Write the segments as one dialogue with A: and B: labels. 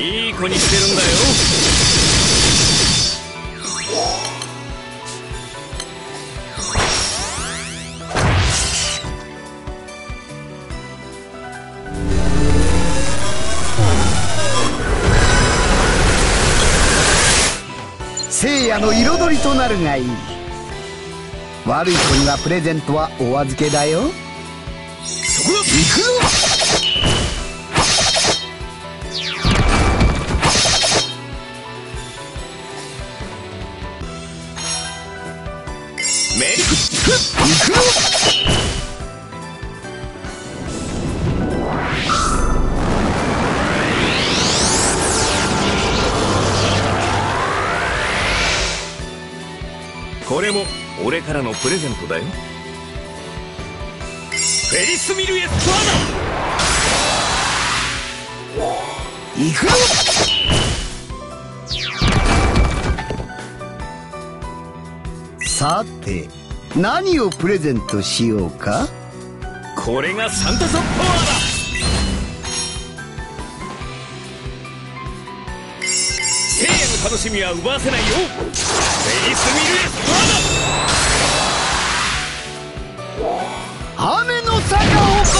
A: いい子にしてるんだよ。
B: 聖夜の彩りとなるがいい。悪い子にはプレゼントはお預けだよ。
A: そこだ。
B: 行くぞ
A: れも俺からのプレゼントだよ。フェリスミルエスパー
B: 行くぞ。さて何をプレゼントしようか？
A: ダこれがサンタサッパワーだ楽しみは奪わせないよ。フェリスミルエスパーだ
B: 雨の坂をこ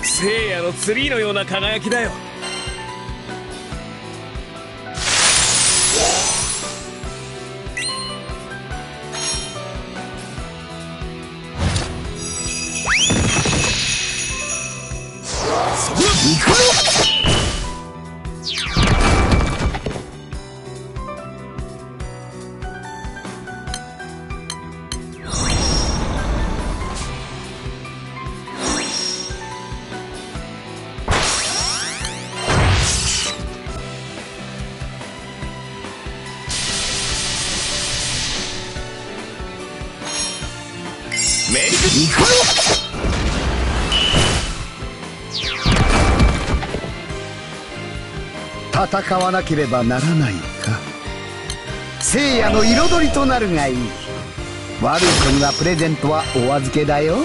A: 聖夜のツリーのような輝きだよ。
B: 戦わなければならないか。聖夜の彩りとなるがいい。悪い子にはプレゼントはお預けだよ。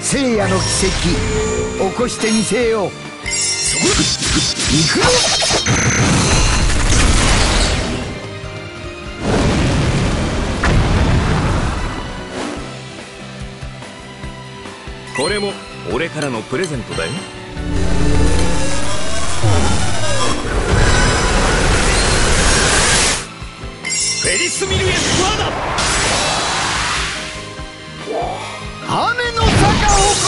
B: 聖夜の奇跡起こしてみせよう。
A: そ
B: 行くぞ。
A: これも俺からのプレゼントだよ。フェリスミルエスパーだ
B: 雨の坂をこ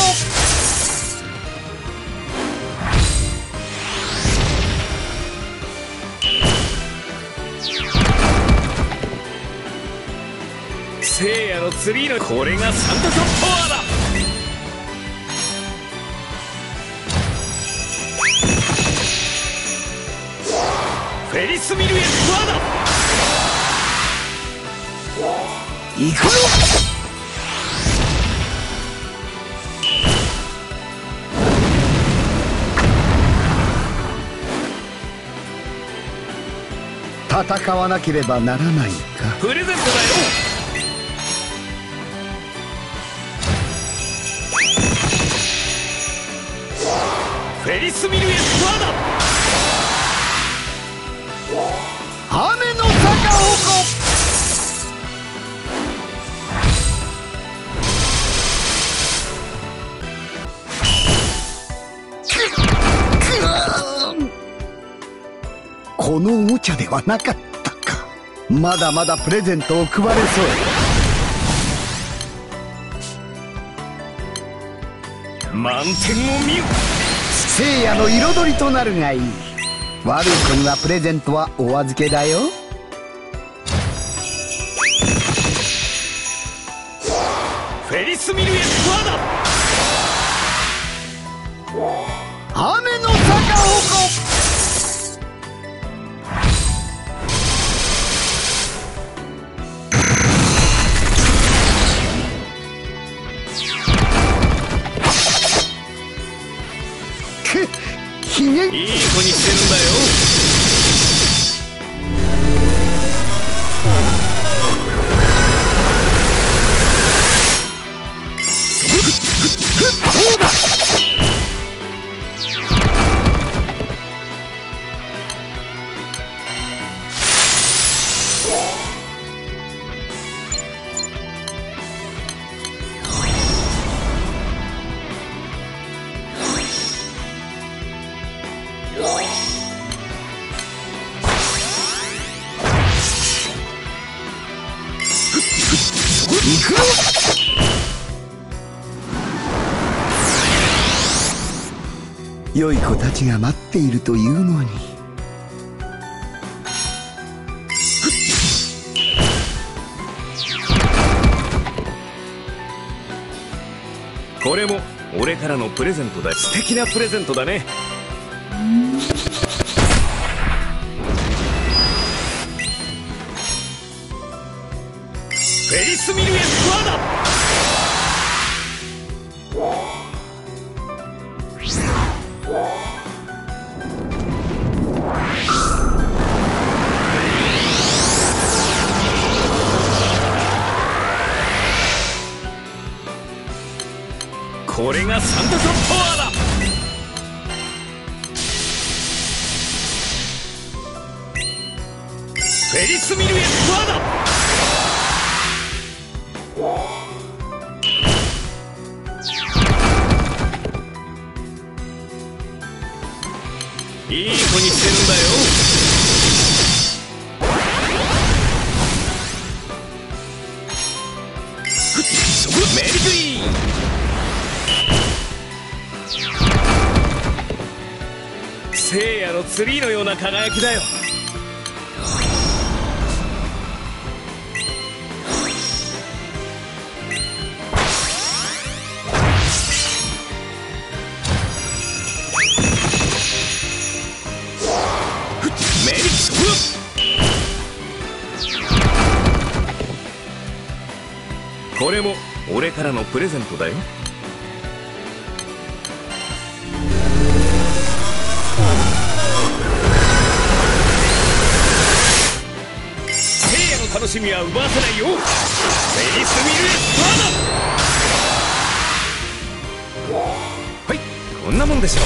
A: 聖夜のツリーのこれがサンタサッパワーだ。フェリスミルエスパーだ
B: 行くぞ戦わなければならないか
A: プレゼントだよフェリスミルエスパーだ
B: このおもちゃではなかったか。まだまだプレゼントを配れそう。
A: 満点を見よ。
B: 聖夜の彩りとなるがいい。悪い子にはプレゼントはお預けだよ。
A: フェリスミルエスパーダ。
B: 雨の坂鉾
A: いい子にしてんだよ。
B: 良い子たちが待っているというのに。
A: これも俺からのプレゼントだ。素敵なプレゼントだね。れがサンタさんパワーだ。フェリスミルエットアだいい聖夜のツリーのような輝きだよ。これも俺からのプレゼントだよ。楽しみは奪わせないよフェリスミルエスパーダはいこんなもんでしょう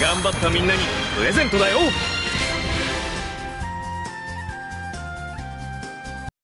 A: 頑張ったみんなにプレゼントだよ